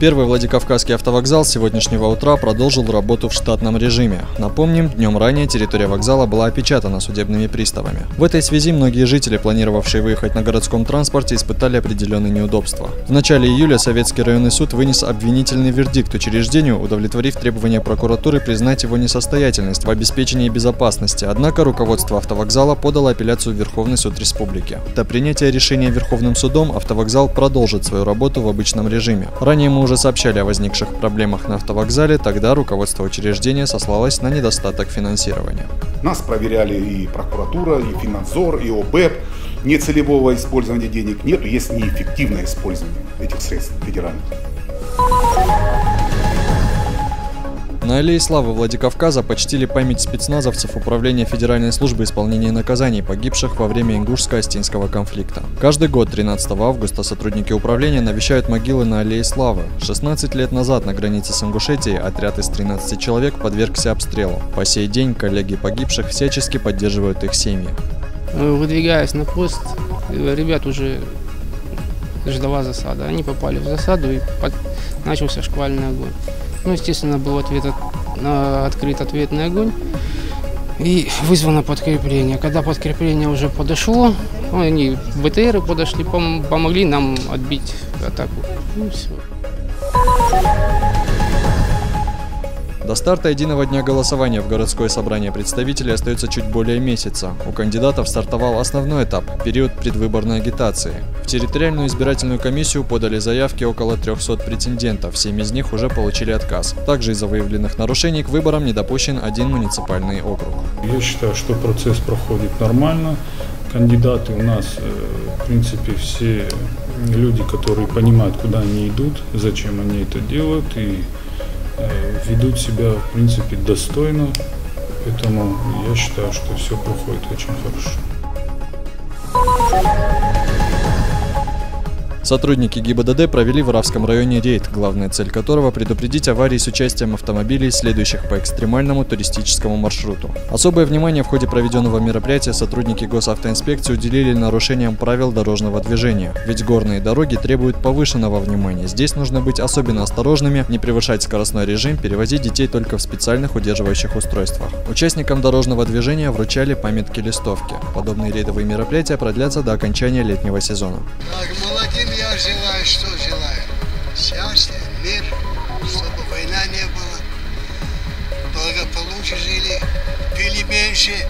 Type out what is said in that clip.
Первый Владикавказский автовокзал сегодняшнего утра продолжил работу в штатном режиме. Напомним, днем ранее территория вокзала была опечатана судебными приставами. В этой связи многие жители, планировавшие выехать на городском транспорте, испытали определенные неудобства. В начале июля Советский районный суд вынес обвинительный вердикт учреждению, удовлетворив требования прокуратуры признать его несостоятельность в обеспечении безопасности. Однако руководство автовокзала подало апелляцию в Верховный суд республики. До принятия решения Верховным судом автовокзал продолжит свою работу в обычном режиме. Ранее мы уже сообщали о возникших проблемах на автовокзале, тогда руководство учреждения сослалось на недостаток финансирования. Нас проверяли и прокуратура, и Финнадзор, и ОБЭП. Нецелевого использования денег нет, есть неэффективное использование этих средств федеральных. На Аллее Славы Владикавказа почтили память спецназовцев Управления Федеральной службы исполнения наказаний, погибших во время ингушско-остинского конфликта. Каждый год 13 августа сотрудники управления навещают могилы на Аллее Славы. 16 лет назад на границе с Ингушетией отряд из 13 человек подвергся обстрелу. По сей день коллеги погибших всячески поддерживают их семьи. Выдвигаясь на пост, ребят уже ждала засада. Они попали в засаду и под... начался шквальный огонь. Ну, естественно, был ответ от... открыт ответный огонь и вызвано подкрепление. Когда подкрепление уже подошло, ну, они БТРы подошли, пом помогли нам отбить атаку. Ну, все. До старта единого дня голосования в городское собрание представителей остается чуть более месяца. У кандидатов стартовал основной этап – период предвыборной агитации. В территориальную избирательную комиссию подали заявки около 300 претендентов, 7 из них уже получили отказ. Также из-за выявленных нарушений к выборам не допущен один муниципальный округ. Я считаю, что процесс проходит нормально. Кандидаты у нас, э, в принципе, все люди, которые понимают, куда они идут, зачем они это делают и ведут себя, в принципе, достойно. Поэтому я считаю, что все проходит очень хорошо. Сотрудники ГИБДД провели в Равском районе рейд, главная цель которого – предупредить аварии с участием автомобилей, следующих по экстремальному туристическому маршруту. Особое внимание в ходе проведенного мероприятия сотрудники госавтоинспекции уделили нарушениям правил дорожного движения, ведь горные дороги требуют повышенного внимания. Здесь нужно быть особенно осторожными, не превышать скоростной режим, перевозить детей только в специальных удерживающих устройствах. Участникам дорожного движения вручали памятки листовки. Подобные рейдовые мероприятия продлятся до окончания летнего сезона. молодец Çiçeli, Peli Menşe,